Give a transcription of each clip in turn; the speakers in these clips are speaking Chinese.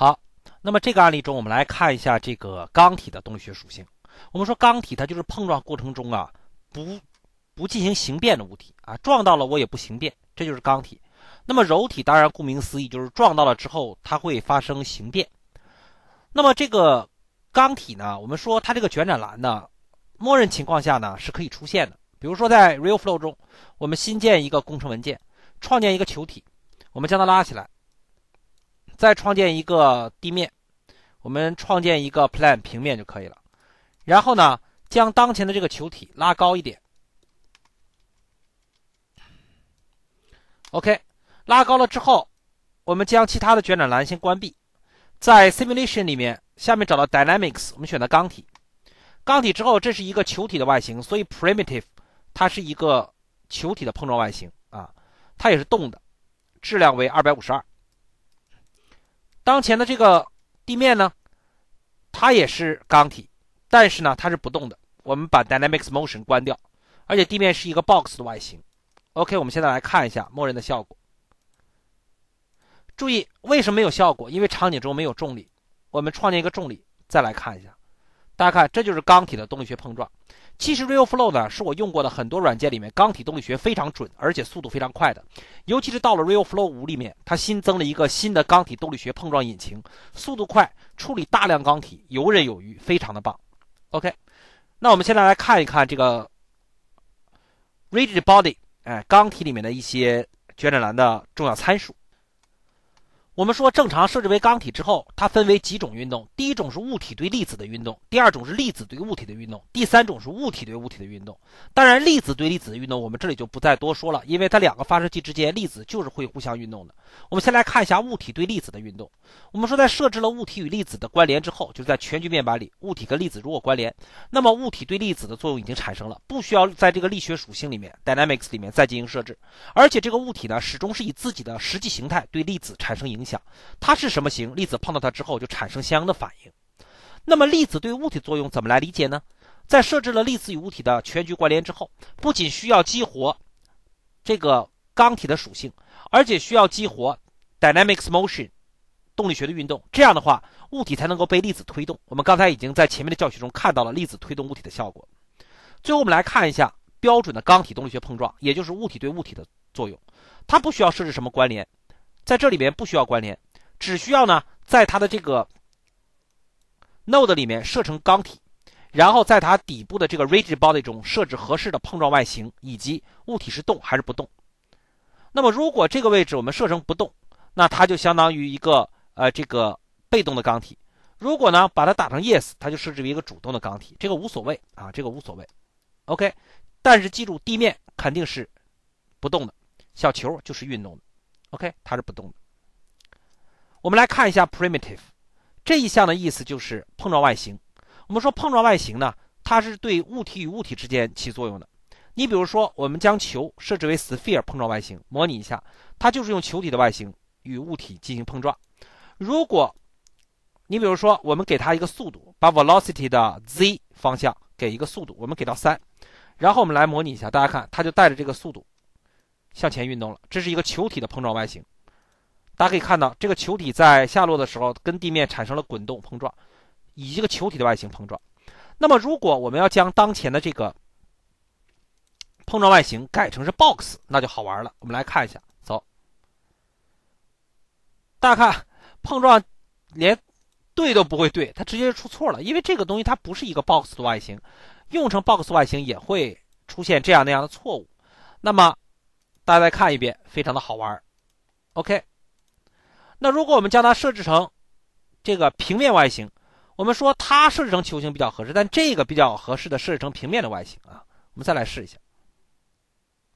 好，那么这个案例中，我们来看一下这个钢体的动力学属性。我们说钢体它就是碰撞过程中啊不不进行形变的物体啊，撞到了我也不形变，这就是钢体。那么柔体当然顾名思义就是撞到了之后它会发生形变。那么这个钢体呢，我们说它这个卷展栏呢，默认情况下呢是可以出现的。比如说在 RealFlow 中，我们新建一个工程文件，创建一个球体，我们将它拉起来。再创建一个地面，我们创建一个 plan 平面就可以了。然后呢，将当前的这个球体拉高一点。OK，拉高了之后，我们将其他的卷展栏先关闭。在 Simulation 里面，下面找到 Dynamics，我们选择钢体。钢体之后，这是一个球体的外形，所以 Primitive 它是一个球体的碰撞外形啊，它也是动的，质量为二百五十二。当前的这个地面呢，它也是钢体，但是呢，它是不动的。我们把 Dynamics Motion 关掉，而且地面是一个 box 的外形。OK，我们现在来看一下默认的效果。注意，为什么没有效果？因为场景中没有重力。我们创建一个重力，再来看一下。大家看，这就是钢体的动力学碰撞。其实 RealFlow 呢，是我用过的很多软件里面钢体动力学非常准，而且速度非常快的。尤其是到了 RealFlow 五里面，它新增了一个新的钢体动力学碰撞引擎，速度快，处理大量钢体游刃有余，非常的棒。OK，那我们现在来看一看这个 Rigid Body，哎，钢体里面的一些卷展栏的重要参数。我们说，正常设置为钢体之后，它分为几种运动。第一种是物体对粒子的运动，第二种是粒子对物体的运动，第三种是物体对物体的运动。当然，粒子对粒子的运动，我们这里就不再多说了，因为它两个发射器之间，粒子就是会互相运动的。我们先来看一下物体对粒子的运动。我们说，在设置了物体与粒子的关联之后，就是在全局面板里，物体跟粒子如果关联，那么物体对粒子的作用已经产生了，不需要在这个力学属性里面 （dynamics） 里面再进行设置。而且，这个物体呢，始终是以自己的实际形态对粒子产生影响。想，它是什么形？粒子碰到它之后就产生相应的反应。那么粒子对物体作用怎么来理解呢？在设置了粒子与物体的全局关联之后，不仅需要激活这个钢体的属性，而且需要激活 dynamics motion 动力学的运动。这样的话，物体才能够被粒子推动。我们刚才已经在前面的教学中看到了粒子推动物体的效果。最后，我们来看一下标准的钢体动力学碰撞，也就是物体对物体的作用。它不需要设置什么关联。在这里面不需要关联，只需要呢，在它的这个 node 里面设成钢体，然后在它底部的这个 rigid body 中设置合适的碰撞外形以及物体是动还是不动。那么如果这个位置我们设成不动，那它就相当于一个呃这个被动的钢体。如果呢把它打成 yes，它就设置为一个主动的钢体。这个无所谓啊，这个无所谓。OK，但是记住地面肯定是不动的，小球就是运动的。OK，它是不动的。我们来看一下 primitive 这一项的意思，就是碰撞外形。我们说碰撞外形呢，它是对物体与物体之间起作用的。你比如说，我们将球设置为 sphere 碰撞外形，模拟一下，它就是用球体的外形与物体进行碰撞。如果你比如说，我们给它一个速度，把 velocity 的 z 方向给一个速度，我们给到三，然后我们来模拟一下，大家看，它就带着这个速度。向前运动了，这是一个球体的碰撞外形。大家可以看到，这个球体在下落的时候跟地面产生了滚动碰撞，以这个球体的外形碰撞。那么，如果我们要将当前的这个碰撞外形改成是 box，那就好玩了。我们来看一下，走。大家看，碰撞连对都不会对，它直接出错了，因为这个东西它不是一个 box 的外形，用成 box 外形也会出现这样那样的错误。那么。大家再看一遍，非常的好玩 OK，那如果我们将它设置成这个平面外形，我们说它设置成球形比较合适，但这个比较合适的设置成平面的外形啊。我们再来试一下，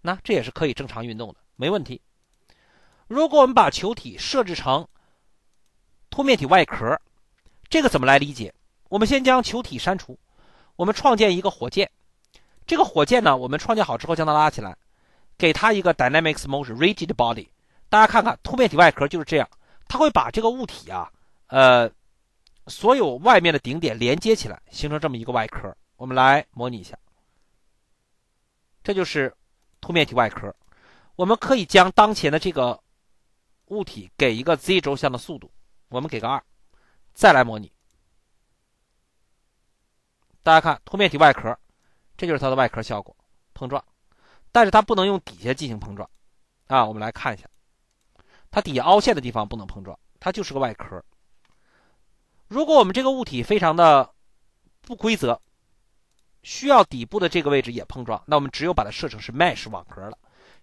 那这也是可以正常运动的，没问题。如果我们把球体设置成凸面体外壳，这个怎么来理解？我们先将球体删除，我们创建一个火箭。这个火箭呢，我们创建好之后将它拉起来。给它一个 dynamics motion rigid body，大家看看凸面体外壳就是这样，它会把这个物体啊，呃，所有外面的顶点连接起来，形成这么一个外壳。我们来模拟一下，这就是凸面体外壳。我们可以将当前的这个物体给一个 z 轴向的速度，我们给个二再来模拟。大家看凸面体外壳，这就是它的外壳效果，碰撞。但是它不能用底下进行碰撞，啊，我们来看一下，它底下凹陷的地方不能碰撞，它就是个外壳。如果我们这个物体非常的不规则，需要底部的这个位置也碰撞，那我们只有把它设成是 mesh 网格了。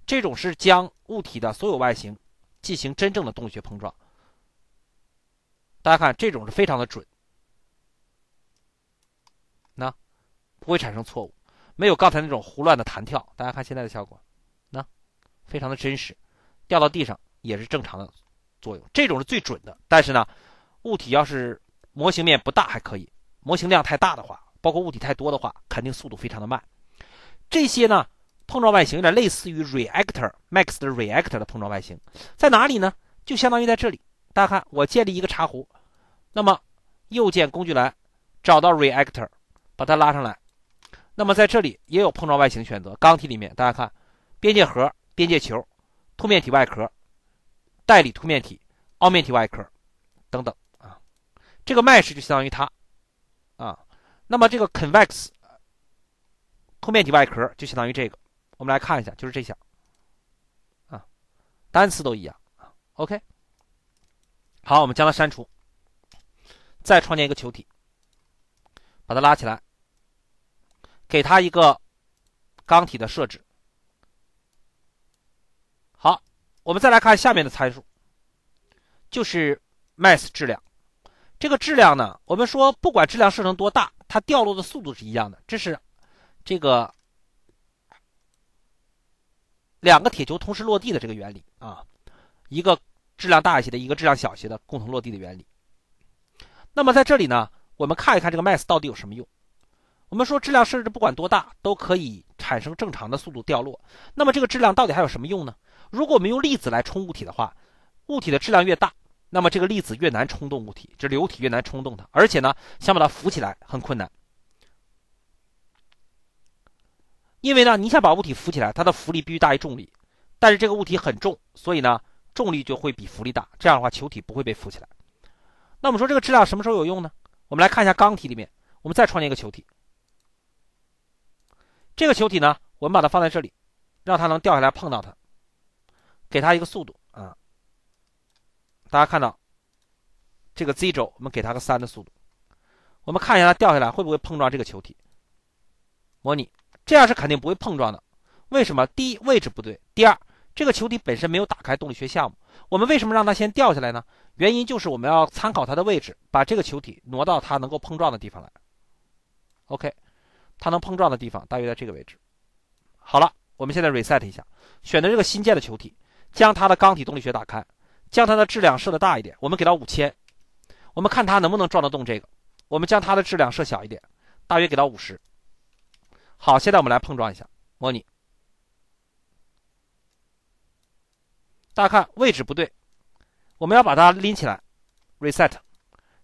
这种是将物体的所有外形进行真正的动力学碰撞。大家看，这种是非常的准，那不会产生错误。没有刚才那种胡乱的弹跳，大家看现在的效果，那非常的真实，掉到地上也是正常的作用，这种是最准的。但是呢，物体要是模型面不大还可以，模型量太大的话，包括物体太多的话，肯定速度非常的慢。这些呢，碰撞外形有点类似于 reactor Max 的 reactor 的碰撞外形，在哪里呢？就相当于在这里。大家看，我建立一个茶壶，那么右键工具栏找到 reactor，把它拉上来。那么在这里也有碰撞外形选择，钢体里面大家看，边界核、边界球、凸面体外壳、代理凸面体、凹面体外壳等等啊，这个 mesh 就相当于它啊。那么这个 convex 凸面体外壳就相当于这个，我们来看一下，就是这项啊，单词都一样啊。OK，好，我们将它删除，再创建一个球体，把它拉起来。给它一个钢体的设置。好，我们再来看下面的参数，就是 mass 质量。这个质量呢，我们说不管质量设成多大，它掉落的速度是一样的。这是这个两个铁球同时落地的这个原理啊，一个质量大一些的，一个质量小一些的共同落地的原理。那么在这里呢，我们看一看这个 mass 到底有什么用。我们说质量设置不管多大都可以产生正常的速度掉落，那么这个质量到底还有什么用呢？如果我们用粒子来冲物体的话，物体的质量越大，那么这个粒子越难冲动物体，这流体越难冲动它，而且呢，想把它浮起来很困难。因为呢，你想把物体浮起来，它的浮力必须大于重力，但是这个物体很重，所以呢，重力就会比浮力大，这样的话球体不会被浮起来。那我们说这个质量什么时候有用呢？我们来看一下钢体里面，我们再创建一个球体。这个球体呢，我们把它放在这里，让它能掉下来碰到它，给它一个速度啊。大家看到这个 z 轴，我们给它个三的速度，我们看一下它掉下来会不会碰撞这个球体。模拟这样是肯定不会碰撞的，为什么？第一，位置不对；第二，这个球体本身没有打开动力学项目。我们为什么让它先掉下来呢？原因就是我们要参考它的位置，把这个球体挪到它能够碰撞的地方来。OK。它能碰撞的地方大约在这个位置。好了，我们现在 reset 一下，选择这个新建的球体，将它的钢体动力学打开，将它的质量设的大一点，我们给到五千，我们看它能不能撞得动这个。我们将它的质量设小一点，大约给到五十。好，现在我们来碰撞一下，模拟。大家看位置不对，我们要把它拎起来，reset，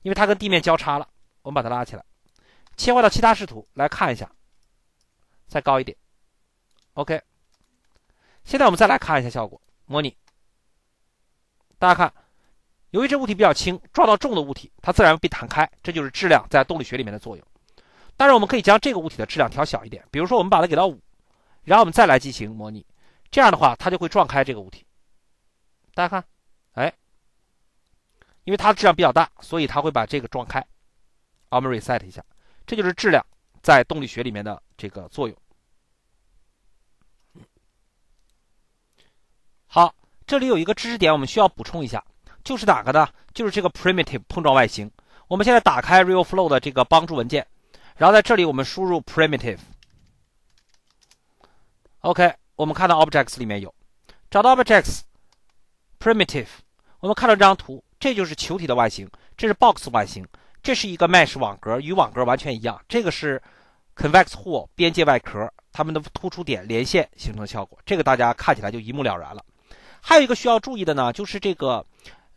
因为它跟地面交叉了，我们把它拉起来。切换到其他视图来看一下，再高一点，OK。现在我们再来看一下效果，模拟。大家看，由于这物体比较轻，撞到重的物体，它自然被弹开，这就是质量在动力学里面的作用。当然，我们可以将这个物体的质量调小一点，比如说我们把它给到五，然后我们再来进行模拟，这样的话它就会撞开这个物体。大家看，哎，因为它的质量比较大，所以它会把这个撞开。我们 reset 一下。这就是质量在动力学里面的这个作用。好，这里有一个知识点，我们需要补充一下，就是哪个呢？就是这个 primitive 碰撞外形。我们现在打开 RealFlow 的这个帮助文件，然后在这里我们输入 primitive。OK，我们看到 Objects 里面有，找到 Objects primitive，我们看到这张图，这就是球体的外形，这是 box 外形。这是一个 mesh 网格，与网格完全一样。这个是 convex hull 边界外壳，它们的突出点连线形成的效果。这个大家看起来就一目了然了。还有一个需要注意的呢，就是这个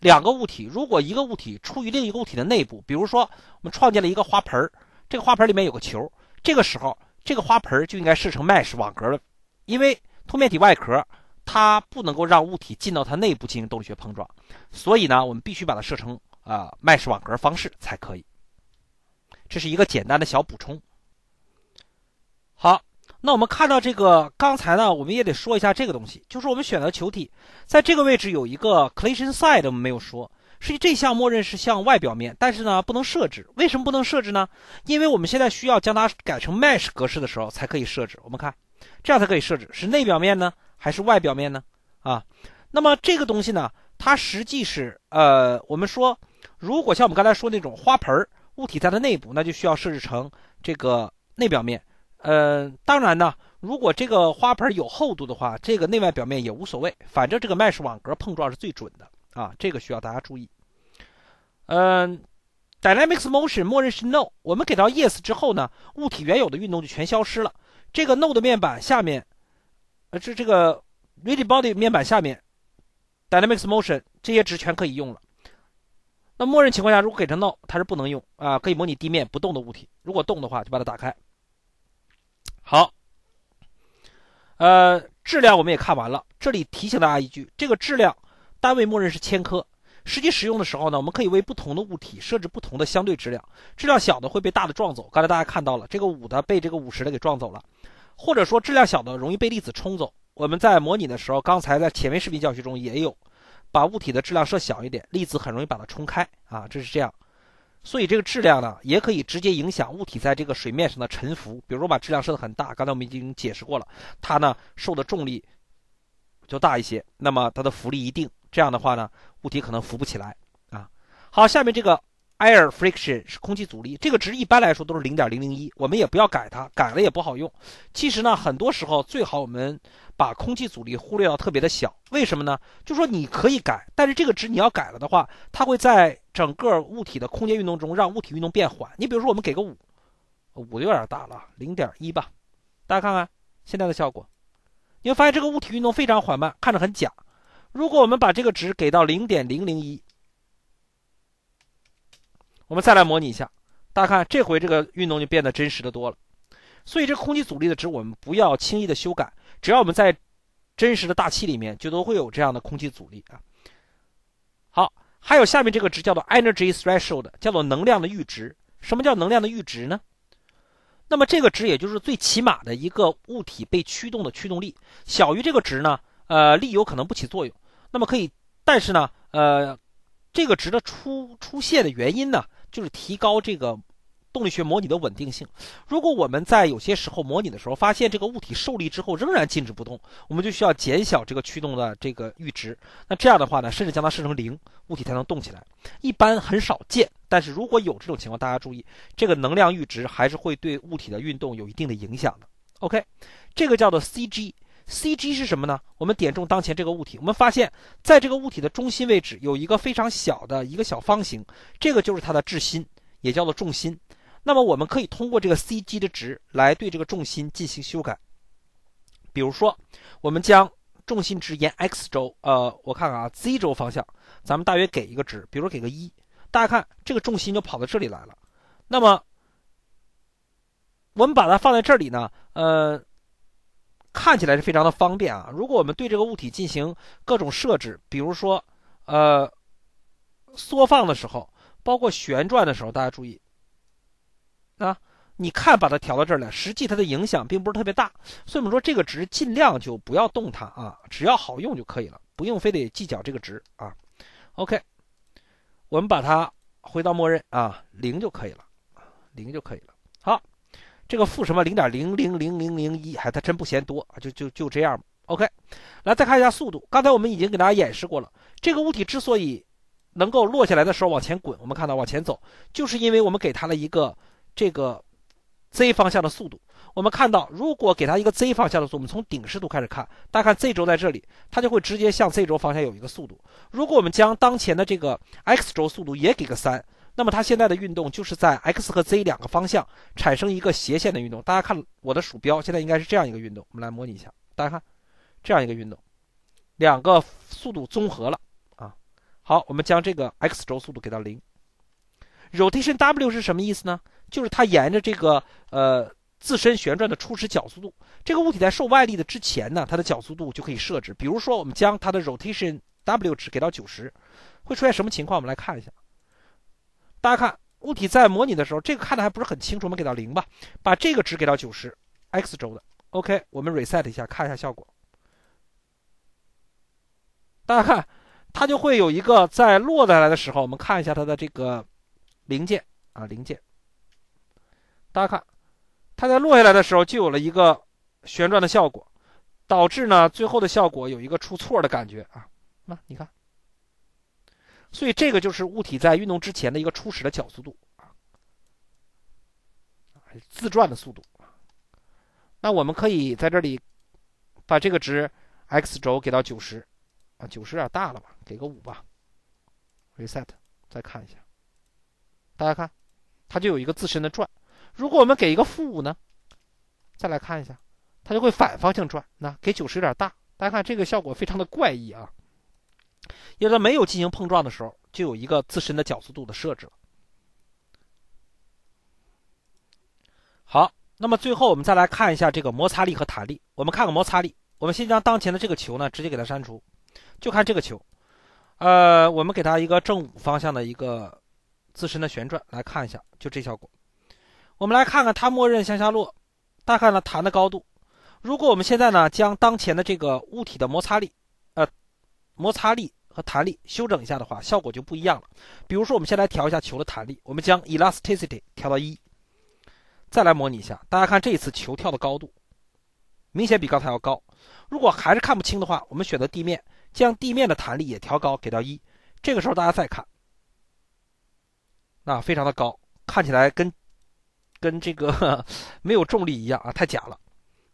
两个物体，如果一个物体处于另一个物体的内部，比如说我们创建了一个花盆儿，这个花盆里面有个球，这个时候这个花盆就应该设成 mesh 网格了，因为凸面体外壳它不能够让物体进到它内部进行动力学碰撞，所以呢，我们必须把它设成。啊麦氏网格方式才可以。这是一个简单的小补充。好，那我们看到这个刚才呢，我们也得说一下这个东西，就是我们选择球体在这个位置有一个 collision side，我们没有说。实际这项默认是向外表面，但是呢不能设置。为什么不能设置呢？因为我们现在需要将它改成 mesh 格式的时候才可以设置。我们看，这样才可以设置，是内表面呢，还是外表面呢？啊，那么这个东西呢，它实际是呃，我们说，如果像我们刚才说那种花盆儿物体在它内部，那就需要设置成这个内表面。呃，当然呢，如果这个花盆有厚度的话，这个内外表面也无所谓，反正这个 mesh 网格碰撞是最准的。啊，这个需要大家注意。嗯，Dynamics Motion 默认是 No，我们给到 Yes 之后呢，物体原有的运动就全消失了。这个 No 的面板下面，呃，这这个 Ready Body 面板下面，Dynamics Motion 这些值全可以用了。那默认情况下，如果给成 No，它是不能用啊，可以模拟地面不动的物体。如果动的话，就把它打开。好，呃，质量我们也看完了。这里提醒大家一句，这个质量。单位默认是千克，实际使用的时候呢，我们可以为不同的物体设置不同的相对质量。质量小的会被大的撞走，刚才大家看到了，这个五的被这个五十的给撞走了，或者说质量小的容易被粒子冲走。我们在模拟的时候，刚才在前面视频教学中也有，把物体的质量设小一点，粒子很容易把它冲开啊，这是这样。所以这个质量呢，也可以直接影响物体在这个水面上的沉浮。比如说把质量设的很大，刚才我们已经解释过了，它呢受的重力就大一些，那么它的浮力一定。这样的话呢，物体可能浮不起来啊。好，下面这个 air friction 是空气阻力，这个值一般来说都是零点零零一，我们也不要改它，改了也不好用。其实呢，很多时候最好我们把空气阻力忽略到特别的小。为什么呢？就说你可以改，但是这个值你要改了的话，它会在整个物体的空间运动中让物体运动变缓。你比如说，我们给个五，五有点大了，零点一吧。大家看看现在的效果，你会发现这个物体运动非常缓慢，看着很假。如果我们把这个值给到零点零零一，我们再来模拟一下，大家看这回这个运动就变得真实的多了。所以这空气阻力的值我们不要轻易的修改，只要我们在真实的大气里面，就都会有这样的空气阻力啊。好，还有下面这个值叫做 energy threshold，叫做能量的阈值。什么叫能量的阈值呢？那么这个值也就是最起码的一个物体被驱动的驱动力，小于这个值呢，呃，力有可能不起作用。那么可以，但是呢，呃，这个值的出出现的原因呢，就是提高这个动力学模拟的稳定性。如果我们在有些时候模拟的时候，发现这个物体受力之后仍然静止不动，我们就需要减小这个驱动的这个阈值。那这样的话呢，甚至将它设成零，物体才能动起来。一般很少见，但是如果有这种情况，大家注意，这个能量阈值还是会对物体的运动有一定的影响的。OK，这个叫做 CG。Cg 是什么呢？我们点中当前这个物体，我们发现在这个物体的中心位置有一个非常小的一个小方形，这个就是它的质心，也叫做重心。那么我们可以通过这个 Cg 的值来对这个重心进行修改。比如说，我们将重心值沿 x 轴，呃，我看看啊，z 轴方向，咱们大约给一个值，比如说给个一，大家看这个重心就跑到这里来了。那么我们把它放在这里呢，呃。看起来是非常的方便啊！如果我们对这个物体进行各种设置，比如说，呃，缩放的时候，包括旋转的时候，大家注意，啊，你看把它调到这儿来，实际它的影响并不是特别大。所以我们说这个值尽量就不要动它啊，只要好用就可以了，不用非得计较这个值啊。OK，我们把它回到默认啊，零就可以了，零就可以了。好。这个负什么零点零零零零零一，还它真不嫌多，就就就这样。OK，来再看一下速度。刚才我们已经给大家演示过了。这个物体之所以能够落下来的时候往前滚，我们看到往前走，就是因为我们给它了一个这个 z 方向的速度。我们看到，如果给它一个 z 方向的速度，我们从顶视图开始看，大家看 z 轴在这里，它就会直接向 z 轴方向有一个速度。如果我们将当前的这个 x 轴速度也给个三。那么它现在的运动就是在 x 和 z 两个方向产生一个斜线的运动。大家看我的鼠标，现在应该是这样一个运动。我们来模拟一下，大家看，这样一个运动，两个速度综合了啊。好，我们将这个 x 轴速度给到零。rotation w 是什么意思呢？就是它沿着这个呃自身旋转的初始角速度。这个物体在受外力的之前呢，它的角速度就可以设置。比如说，我们将它的 rotation w 值给到九十，会出现什么情况？我们来看一下。大家看物体在模拟的时候，这个看的还不是很清楚，我们给到零吧，把这个值给到九十 x 轴的。OK，我们 reset 一下，看一下效果。大家看，它就会有一个在落下来的时候，我们看一下它的这个零件啊，零件。大家看，它在落下来的时候就有了一个旋转的效果，导致呢最后的效果有一个出错的感觉啊。那你看，所以这个就是物体在运动之前的一个初始的角速度啊，自转的速度。那我们可以在这里把这个值 x 轴给到九十。啊，九十有点大了吧？给个五吧。reset，再看一下。大家看，它就有一个自身的转。如果我们给一个负五呢？再来看一下，它就会反方向转。那给九十有点大。大家看这个效果非常的怪异啊。因为它没有进行碰撞的时候，就有一个自身的角速度的设置了。好，那么最后我们再来看一下这个摩擦力和弹力。我们看个摩擦力。我们先将当前的这个球呢，直接给它删除。就看这个球，呃，我们给它一个正五方向的一个自身的旋转，来看一下，就这效果。我们来看看它默认向下落，大概呢弹的高度。如果我们现在呢将当前的这个物体的摩擦力，呃，摩擦力和弹力修整一下的话，效果就不一样了。比如说，我们先来调一下球的弹力，我们将 elasticity 调到一，再来模拟一下，大家看这一次球跳的高度，明显比刚才要高。如果还是看不清的话，我们选择地面。将地面的弹力也调高，给到一。这个时候大家再看，那非常的高，看起来跟跟这个 没有重力一样啊，太假了。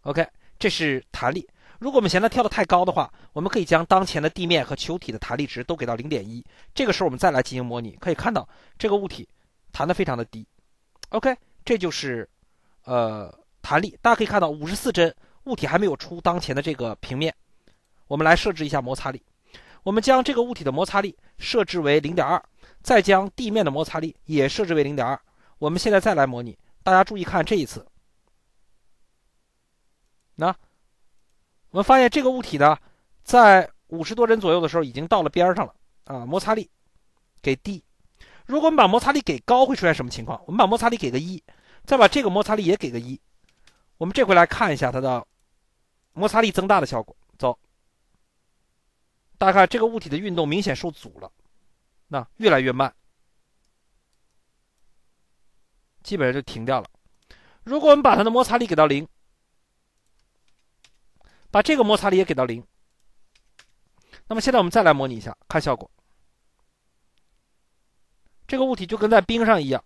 OK，这是弹力。如果我们嫌它跳的太高的话，我们可以将当前的地面和球体的弹力值都给到零点一。这个时候我们再来进行模拟，可以看到这个物体弹的非常的低。OK，这就是呃弹力。大家可以看到五十四帧，物体还没有出当前的这个平面。我们来设置一下摩擦力，我们将这个物体的摩擦力设置为零点二，再将地面的摩擦力也设置为零点二。我们现在再来模拟，大家注意看这一次，那我们发现这个物体呢，在五十多帧左右的时候已经到了边上了啊，摩擦力给低。如果我们把摩擦力给高，会出现什么情况？我们把摩擦力给个一，再把这个摩擦力也给个一，我们这回来看一下它的摩擦力增大的效果。走。大家看，这个物体的运动明显受阻了，那越来越慢，基本上就停掉了。如果我们把它的摩擦力给到零，把这个摩擦力也给到零，那么现在我们再来模拟一下，看效果。这个物体就跟在冰上一样，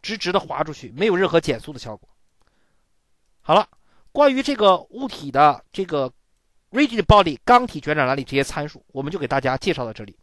直直的滑出去，没有任何减速的效果。好了，关于这个物体的这个。Rigid body 钢体卷转拉力这些参数，我们就给大家介绍到这里。